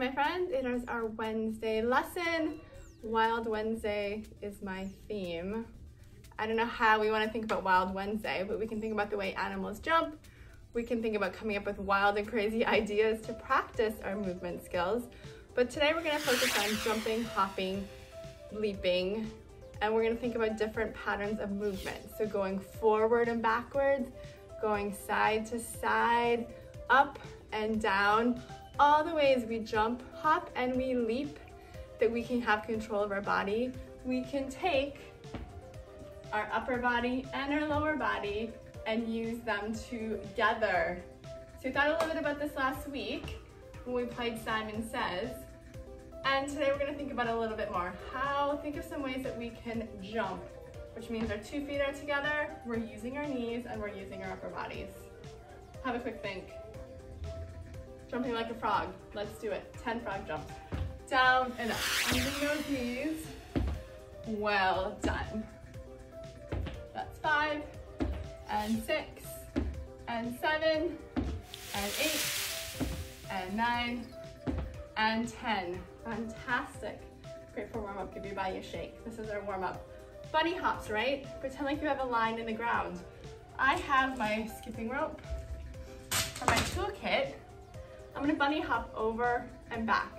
my friend. It is our Wednesday lesson. Wild Wednesday is my theme. I don't know how we want to think about Wild Wednesday, but we can think about the way animals jump. We can think about coming up with wild and crazy ideas to practice our movement skills. But today we're going to focus on jumping, hopping, leaping, and we're going to think about different patterns of movement. So going forward and backwards, going side to side, up and down, all the ways we jump, hop, and we leap that we can have control of our body. We can take our upper body and our lower body and use them together. So we thought a little bit about this last week when we played Simon Says. And today we're gonna think about it a little bit more. How, think of some ways that we can jump, which means our two feet are together, we're using our knees, and we're using our upper bodies. Have a quick think. Jumping like a frog. Let's do it. 10 frog jumps. Down and up. Those knees. Well done. That's five, and six, and seven, and eight, and nine, and 10. Fantastic. Great for warm up, give your body a shake. This is our warm up. Bunny hops, right? Pretend like you have a line in the ground. I have my skipping rope for my toolkit I'm gonna bunny hop over and back,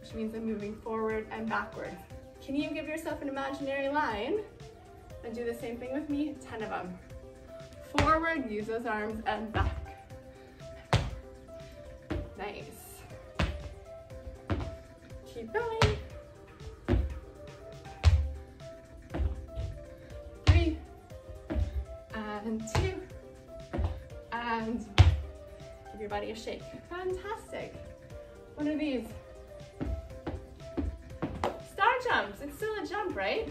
which means I'm moving forward and backward. Can you give yourself an imaginary line and do the same thing with me? 10 of them. Forward, use those arms, and back. Nice. Keep going. Three, and two, and Give your body a shake. Fantastic. One of these. Star jumps. It's still a jump, right?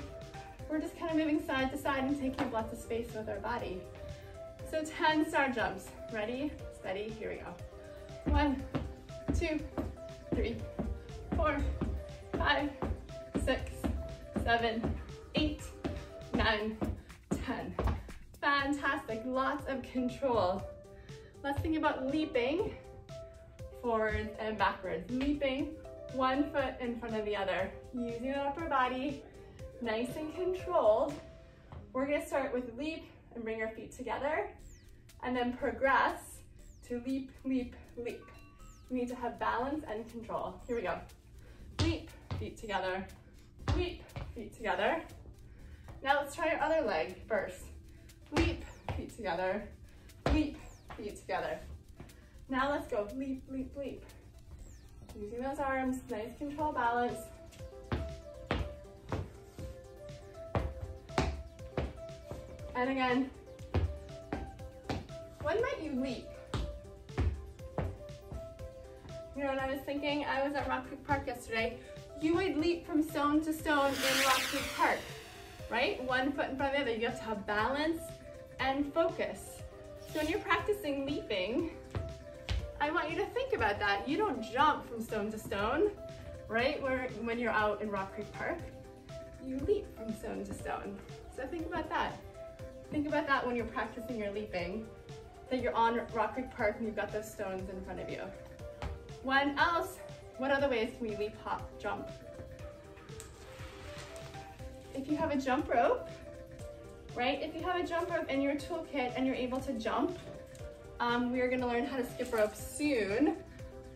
We're just kind of moving side to side and taking up lots of space with our body. So 10 star jumps. Ready, steady, here we go. One, two, three, four, five, six, seven, eight, nine, 10. Fantastic, lots of control. Let's think about leaping forwards and backwards. Leaping one foot in front of the other, using the upper body, nice and controlled. We're gonna start with leap and bring our feet together, and then progress to leap, leap, leap. We need to have balance and control. Here we go. Leap, feet together, leap, feet together. Now let's try our other leg first. Leap, feet together, leap, feet together. Now let's go, leap, leap, leap. Using those arms, nice control balance. And again, when might you leap? You know what I was thinking? I was at Rock Creek Park yesterday. You would leap from stone to stone in Rock Creek Park, right? One foot in front of the other. You have to have balance and focus. So when you're practicing leaping, I want you to think about that. You don't jump from stone to stone, right? Where when you're out in Rock Creek Park, you leap from stone to stone. So think about that. Think about that when you're practicing your leaping, that you're on Rock Creek Park and you've got those stones in front of you. When else, what other ways can we leap, hop, jump? If you have a jump rope, right? If you have a jump rope in your toolkit and you're able to jump, um, we are gonna learn how to skip rope soon.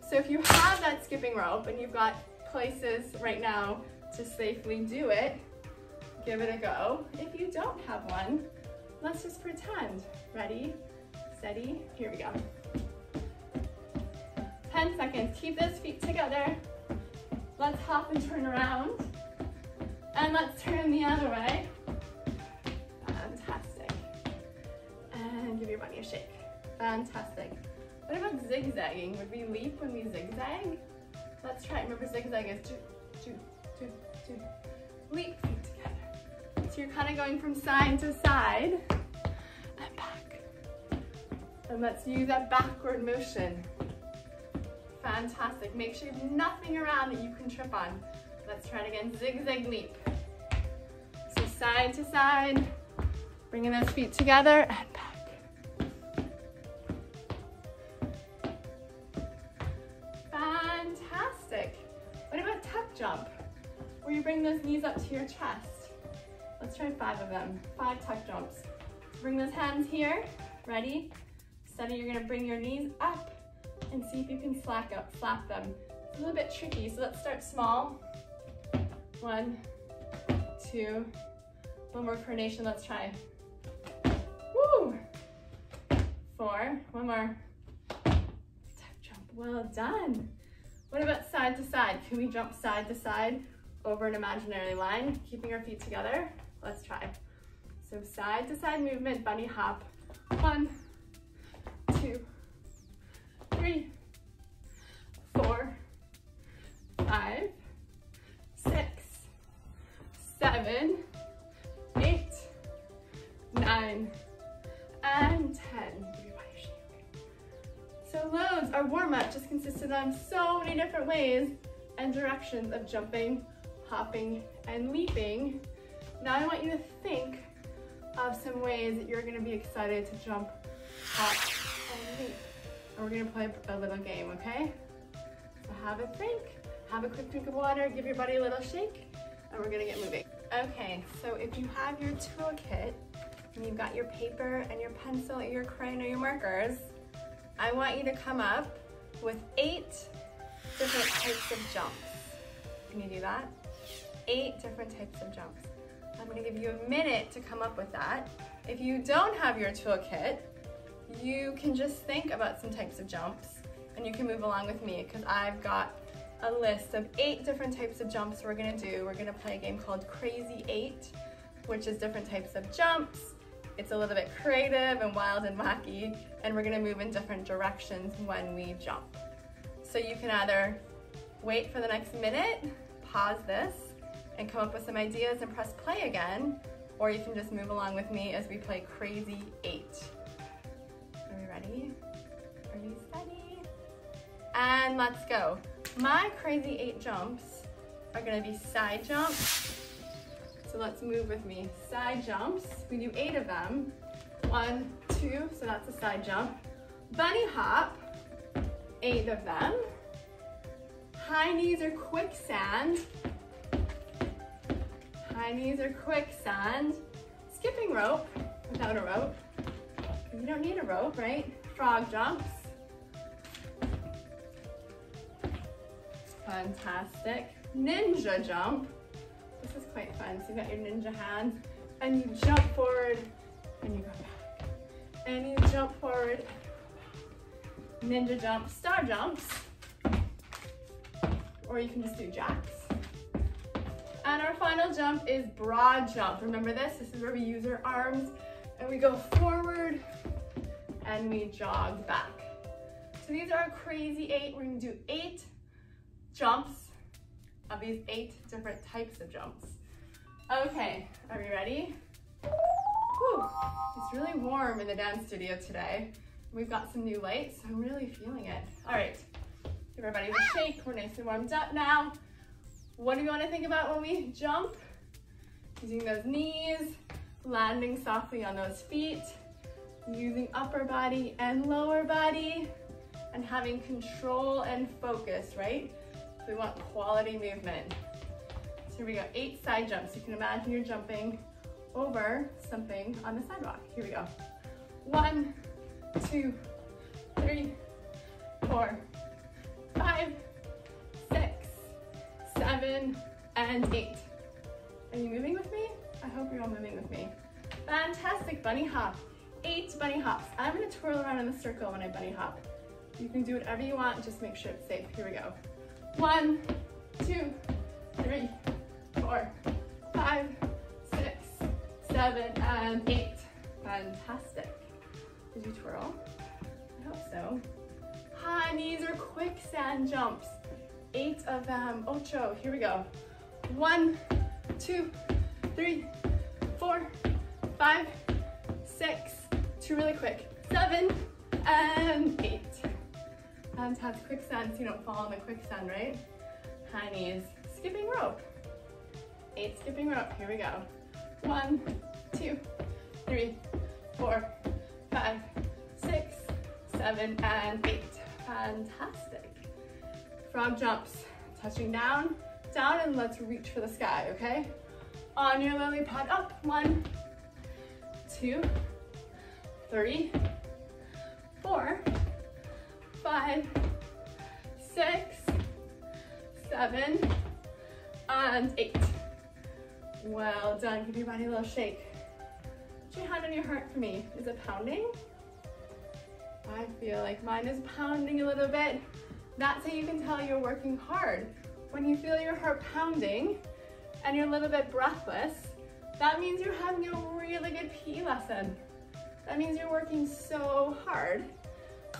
So if you have that skipping rope and you've got places right now to safely do it, give it a go. If you don't have one, let's just pretend. Ready, steady, here we go. 10 seconds, keep those feet together. Let's hop and turn around. And let's turn the other way. Give your body a shake. Fantastic. What about zigzagging? Would we leap when we zigzag? Let's try it. Remember zigzag is two, two, two, two. Leap feet together. So you're kind of going from side to side and back. And let's use that backward motion. Fantastic. Make sure you have nothing around that you can trip on. Let's try it again. Zigzag leap. So side to side, bringing those feet together and back. Where you bring those knees up to your chest. Let's try five of them, five tuck jumps. Bring those hands here, ready? Steady, you're gonna bring your knees up and see if you can slack up, slap them. It's a little bit tricky, so let's start small. One, two, one more coordination, let's try. Woo! Four, one more. Tuck jump, well done. What about side to side? Can we jump side to side over an imaginary line, keeping our feet together? Let's try. So side to side movement, bunny hop. One, and directions of jumping, hopping, and leaping. Now I want you to think of some ways that you're gonna be excited to jump, hop, and leap. And we're gonna play a little game, okay? So have a think, have a quick drink of water, give your body a little shake, and we're gonna get moving. Okay, so if you have your toolkit, and you've got your paper and your pencil, your crayon, or your markers, I want you to come up with eight different types of jumps. Can you do that? Eight different types of jumps. I'm gonna give you a minute to come up with that. If you don't have your toolkit, you can just think about some types of jumps and you can move along with me because I've got a list of eight different types of jumps we're gonna do. We're gonna play a game called Crazy Eight, which is different types of jumps. It's a little bit creative and wild and wacky, and we're gonna move in different directions when we jump. So you can either wait for the next minute, pause this, and come up with some ideas and press play again, or you can just move along with me as we play Crazy Eight. Are we ready? Are you steady? And let's go. My Crazy Eight jumps are gonna be side jumps. So let's move with me. Side jumps, we do eight of them. One, two, so that's a side jump. Bunny hop, eight of them. High knees or quicksand, High knees or quicksand. Skipping rope without a rope. You don't need a rope, right? Frog jumps. Fantastic. Ninja jump. This is quite fun. So you've got your ninja hands and you jump forward and you go back. And you jump forward. Ninja jump, star jumps. Or you can just do jacks. And our final jump is broad jump. Remember this? This is where we use our arms and we go forward and we jog back. So these are our crazy eight. We're gonna do eight jumps of these eight different types of jumps. Okay, are we ready? Whew, it's really warm in the dance studio today. We've got some new lights, so I'm really feeling it. All right, everybody a shake. We're nice and warmed up now. What do we want to think about when we jump? Using those knees, landing softly on those feet, using upper body and lower body, and having control and focus, right? We want quality movement. So here we go, eight side jumps. You can imagine you're jumping over something on the sidewalk. Here we go. One, two, three, four, five, seven, and eight. Are you moving with me? I hope you're all moving with me. Fantastic, bunny hop. Eight bunny hops. I'm gonna twirl around in the circle when I bunny hop. You can do whatever you want, just make sure it's safe. Here we go. One, two, three, four, five, six, seven, and eight. Fantastic. Did you twirl? I hope so. High knees or quicksand jumps eight of them. Ocho, here we go. One, two, three, four, five, six, two really quick, seven, and eight. And have quicksand so you don't fall in the quicksand, right? High knees, skipping rope. Eight skipping rope, here we go. One, two, three, four, five, six, seven, and eight. Fantastic frog jumps, touching down, down and let's reach for the sky, okay? On your lily pad, up, one, two, three, four, five, six, seven, and eight. Well done, give your body a little shake. Your heart for me. Is it pounding? I feel like mine is pounding a little bit. That's how you can tell you're working hard. When you feel your heart pounding and you're a little bit breathless, that means you're having a really good PE lesson. That means you're working so hard.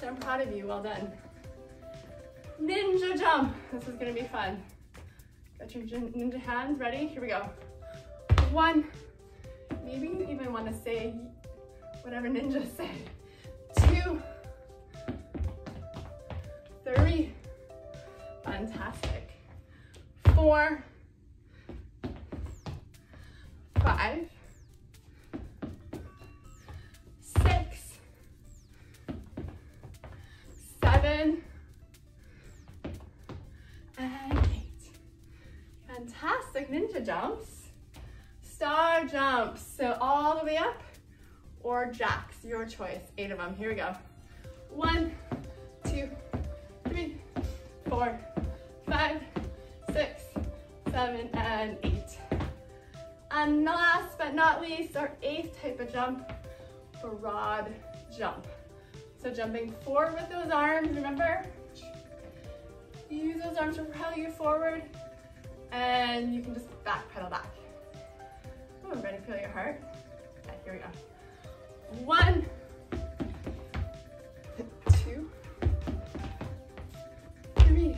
So I'm proud of you, well done. Ninja jump, this is gonna be fun. Got your ninja hands ready? Here we go. One, maybe you even wanna say whatever ninja said. Two, three, fantastic. Four, five, six, seven, and eight. Fantastic ninja jumps. Star jumps, so all the way up or jacks, your choice. Eight of them, here we go. One, two, three, four, five, six, seven, and eight. And last but not least, our eighth type of jump, broad jump. So jumping forward with those arms, remember? Use those arms to propel you forward and you can just back pedal back. Oh, ready to feel your heart? Here we go. One, two, three,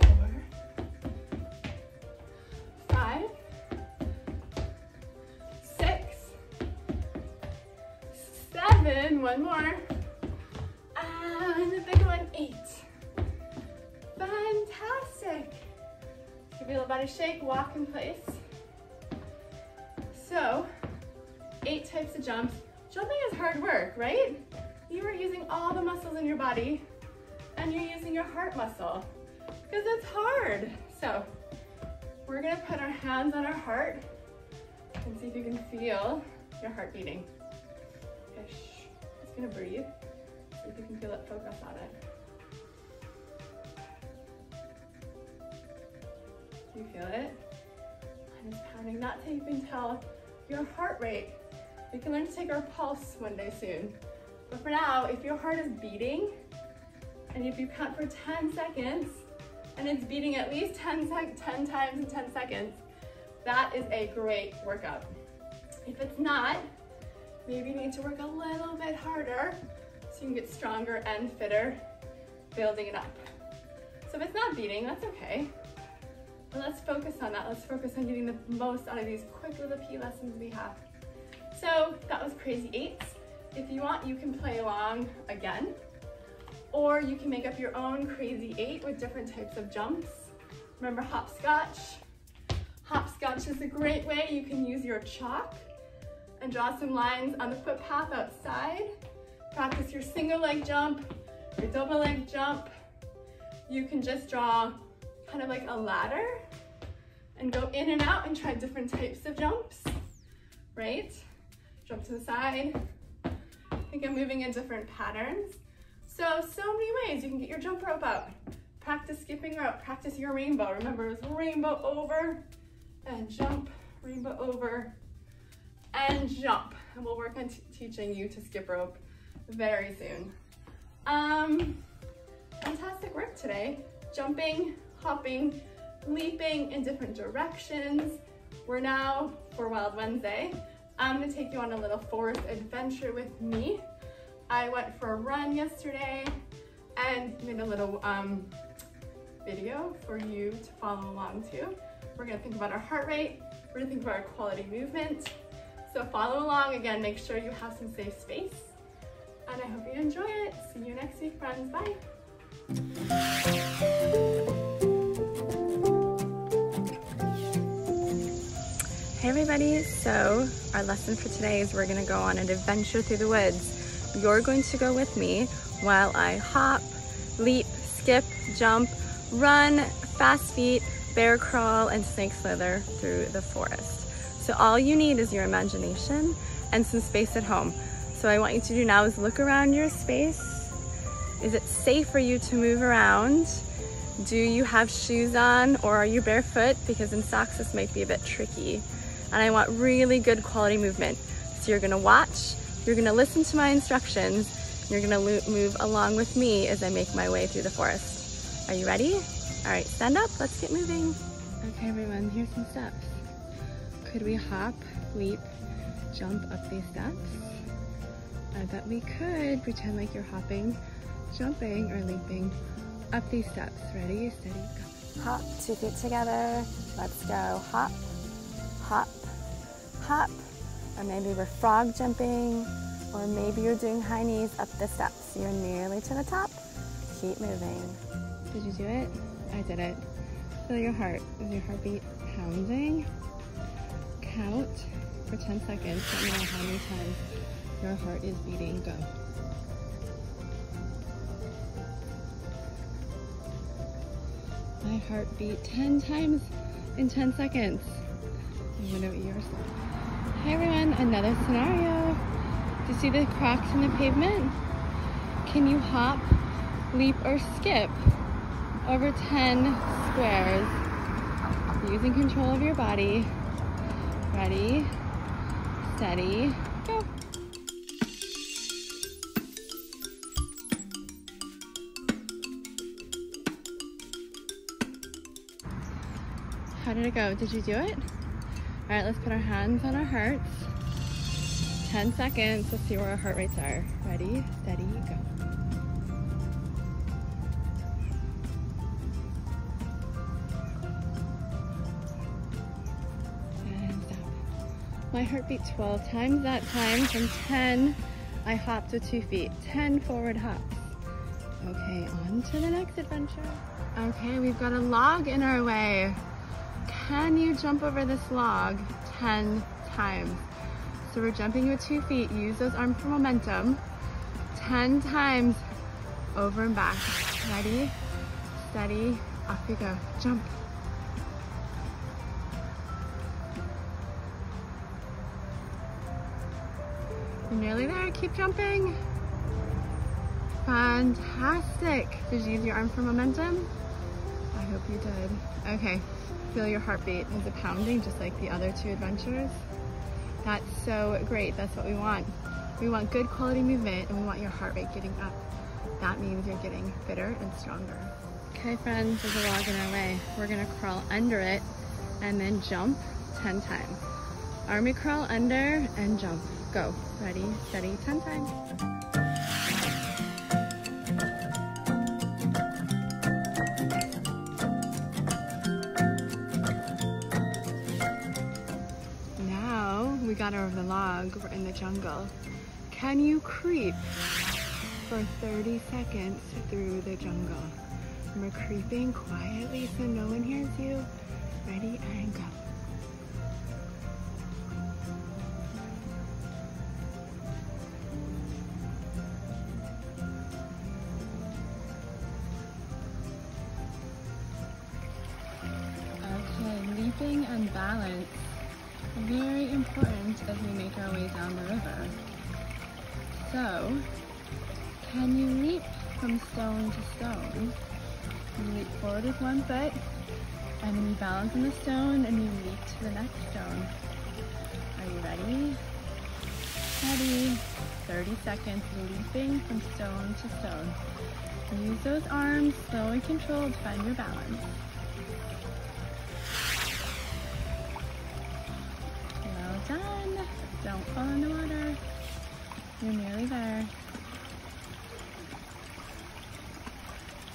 four, five, six, seven, one more, and the big one, eight. Fantastic. Give your body shake, walk in place. So, eight types of jumps. Jumping is hard work, right? You are using all the muscles in your body and you're using your heart muscle because it's hard. So, we're gonna put our hands on our heart and see if you can feel your heart beating. Okay, shh. Just gonna breathe. See if you can feel it, focus on it. Do you feel it? And it's pounding. Not how you can tell your heart rate. We can learn to take our pulse one day soon. But for now, if your heart is beating, and if you count for 10 seconds, and it's beating at least 10, 10 times in 10 seconds, that is a great workout. If it's not, maybe you need to work a little bit harder so you can get stronger and fitter, building it up. So if it's not beating, that's okay. Let's focus on that. Let's focus on getting the most out of these quick little P lessons we have. So that was crazy eights. If you want, you can play along again, or you can make up your own crazy eight with different types of jumps. Remember hopscotch? Hopscotch is a great way. You can use your chalk and draw some lines on the footpath outside. Practice your single leg jump, your double leg jump. You can just draw kind of like a ladder and go in and out and try different types of jumps, right? Jump to the side. I think I'm moving in different patterns. So, so many ways you can get your jump rope up. Practice skipping rope, practice your rainbow. Remember, it's rainbow over and jump, rainbow over and jump. And we'll work on teaching you to skip rope very soon. Um, fantastic work today. Jumping, hopping, leaping in different directions. We're now for Wild Wednesday. I'm gonna take you on a little forest adventure with me. I went for a run yesterday and made a little um, video for you to follow along to. We're gonna think about our heart rate. We're gonna think about our quality movement. So follow along. Again, make sure you have some safe space. And I hope you enjoy it. See you next week, friends. Bye. Everybody, so our lesson for today is we're gonna go on an adventure through the woods. You're going to go with me while I hop, leap, skip, jump, run, fast feet, bear crawl, and snake slither through the forest. So all you need is your imagination and some space at home. So I want you to do now is look around your space. Is it safe for you to move around? Do you have shoes on or are you barefoot? Because in socks this might be a bit tricky. And I want really good quality movement. So you're gonna watch, you're gonna listen to my instructions, you're gonna move along with me as I make my way through the forest. Are you ready? All right, stand up, let's get moving. Okay everyone, here's some steps. Could we hop, leap, jump up these steps? I bet we could pretend like you're hopping, jumping, or leaping up these steps. Ready, steady, go. Hop, two feet together. Let's go. Hop, hop, hop. Or maybe we're frog jumping, or maybe you're doing high knees up the steps. You're nearly to the top. Keep moving. Did you do it? I did it. Feel your heart. Is your heartbeat pounding? Count for 10 seconds. Me know how many times your heart is beating. Go. my heart beat 10 times in 10 seconds. I'm gonna eat yours. Hi everyone, another scenario. Do you see the cracks in the pavement? Can you hop, leap, or skip over 10 squares using control of your body? Ready, steady, go. How did it go? Did you do it? All right, let's put our hands on our hearts. 10 seconds. Let's see where our heart rates are. Ready, steady, go. My heart beat 12 times that time. From 10, I hopped with two feet. 10 forward hops. Okay, on to the next adventure. Okay, we've got a log in our way can you jump over this log 10 times? So we're jumping with two feet. Use those arms for momentum. 10 times over and back. Ready, steady, off you go. Jump. You're nearly there, keep jumping. Fantastic. Did you use your arm for momentum? I hope you did. Okay, feel your heartbeat. Is it pounding just like the other two adventures? That's so great. That's what we want. We want good quality movement and we want your heart rate getting up. That means you're getting fitter and stronger. Okay friends, there's a log in our way. We're gonna crawl under it and then jump 10 times. Army crawl under and jump. Go. Ready, steady, 10 times. Over the log, in the jungle. Can you creep for 30 seconds through the jungle? And we're creeping quietly so no one hears you. Ready and go. Okay, leaping and balance very important as we make our way down the river. So, can you leap from stone to stone? You leap forward with one foot, and then you balance on the stone, and you leap to the next stone. Are you ready? Ready. 30 seconds leaping from stone to stone. Use those arms, slow and controlled, to find your balance.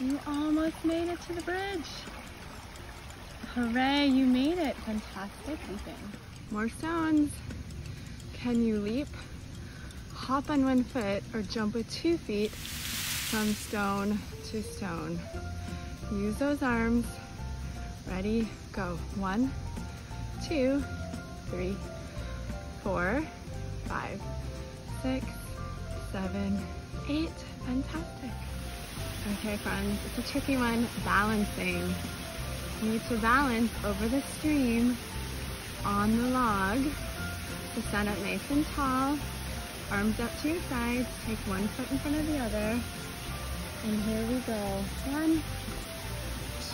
You almost made it to the bridge. Hooray, you made it. Fantastic leaping. More stones. Can you leap, hop on one foot, or jump with two feet from stone to stone? Use those arms. Ready, go. One, two, three, four, five, six, seven, eight. Fantastic. Okay friends, it's a tricky one, balancing. You need to balance over the stream on the log. So stand up nice and tall, arms up to your sides, take one foot in front of the other. And here we go. One,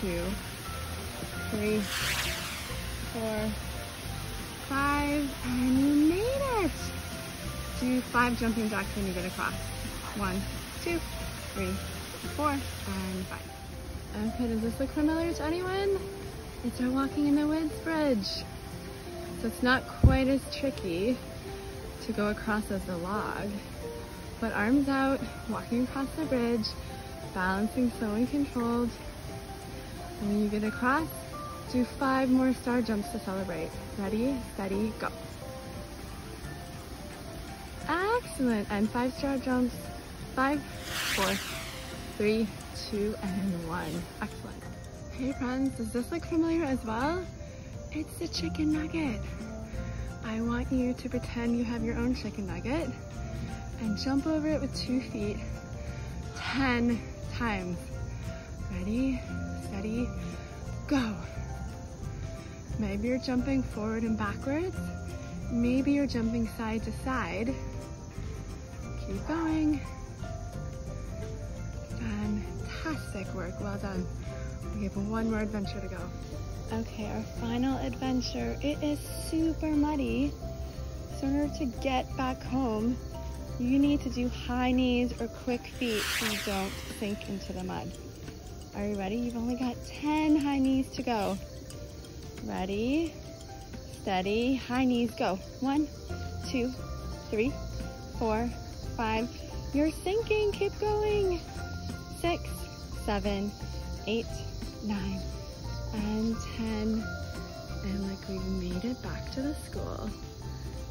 two, three, four, five, and you made it! Do five jumping jacks when you get across. One, two, three, four, and five. Okay, does this look familiar to anyone? It's our Walking in the Woods bridge. So it's not quite as tricky to go across as a log, but arms out, walking across the bridge, balancing slow and controlled. And when you get across, do five more star jumps to celebrate. Ready, steady, go. Excellent, and five star jumps. Five, four, three, two, and one. Excellent. Hey friends, does this look familiar as well? It's the chicken nugget. I want you to pretend you have your own chicken nugget and jump over it with two feet 10 times. Ready, steady, go. Maybe you're jumping forward and backwards. Maybe you're jumping side to side. Keep going. Fantastic work, well done. We have one more adventure to go. Okay, our final adventure. It is super muddy. So in order to get back home, you need to do high knees or quick feet so you don't sink into the mud. Are you ready? You've only got 10 high knees to go. Ready, steady, high knees, go. One, two, three, four, five. You're sinking, keep going. Six, seven, eight, nine, and 10. And like we've made it back to the school.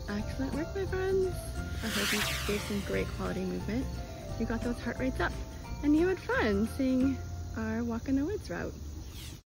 Excellent work, my friends. I hope you gave some great quality movement. You got those heart rates up and you had fun seeing our walk in the woods route.